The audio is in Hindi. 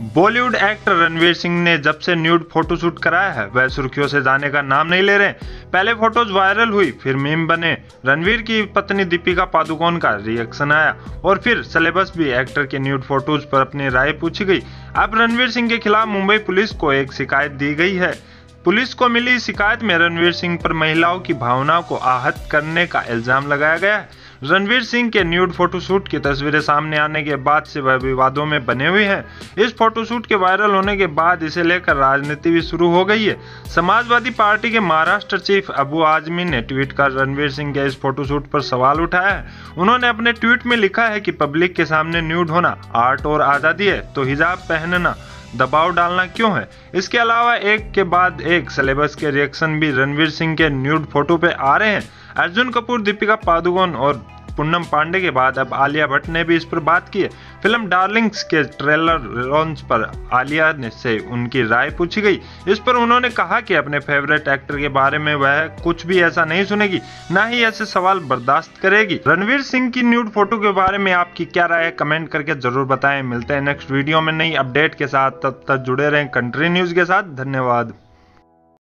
बॉलीवुड एक्टर रणवीर सिंह ने जब से न्यूड फोटोशूट कराया है, वह सुर्खियों से जाने का नाम नहीं ले रहे पहले फ़ोटोज़ वायरल हुई, फिर मीम बने। रणवीर की पत्नी दीपिका पादुकोण का रिएक्शन आया, और फिर सिलेबस भी एक्टर के न्यूड फ़ोटोज़ पर अपनी राय पूछी गई। अब रणवीर सिंह के खिलाफ मुंबई पुलिस को एक शिकायत दी गई है। पुलिस को मिली शिकायत में रणवीर सिंह पर महिलाओं की भावनाओं को आहत करने का इल्ज़ाम लगाया गया है। रणवीर सिंह के न्यूड फोटोशूट की तस्वीरें सामने आने के बाद से वह विवादों में बने हुए हैं। इस फोटोशूट के वायरल होने के बाद इसे लेकर राजनीति भी शुरू हो गई है। समाजवादी पार्टी के महाराष्ट्र चीफ अबू आजमी ने ट्वीट कर रणवीर सिंह के इस फोटोशूट पर सवाल उठाया है। उन्होंने अपने ट्वीट में लिखा है कि पब्लिक के सामने न्यूड होना आर्ट और आज़ादी है तो हिजाब पहनना दबाव डालना क्यों है? इसके अलावा एक के बाद एक सिलेबस के रिएक्शन भी रणवीर सिंह के न्यूड फ़ोटो पे आ रहे हैं। अर्जुन कपूर, दीपिका पादुकोण और पूनम पांडे के बाद अब आलिया भट्ट ने भी इस पर बात की है। फ़िल्म डार्लिंग्स के ट्रेलर लॉन्च पर आलिया ने से उनकी राय पूछी गई। इस पर उन्होंने कहा कि अपने फेवरेट एक्टर के बारे में वह कुछ भी ऐसा नहीं सुनेगी, ना ही ऐसे सवाल बर्दाश्त करेगी। रणवीर सिंह की न्यूड फ़ोटो के बारे में आपकी क्या राय है? कमेंट करके ज़रूर बताएँ। मिलते हैं नेक्स्ट वीडियो में नई अपडेट के साथ। तब तक जुड़े रहें कंट्री न्यूज़ के साथ। धन्यवाद।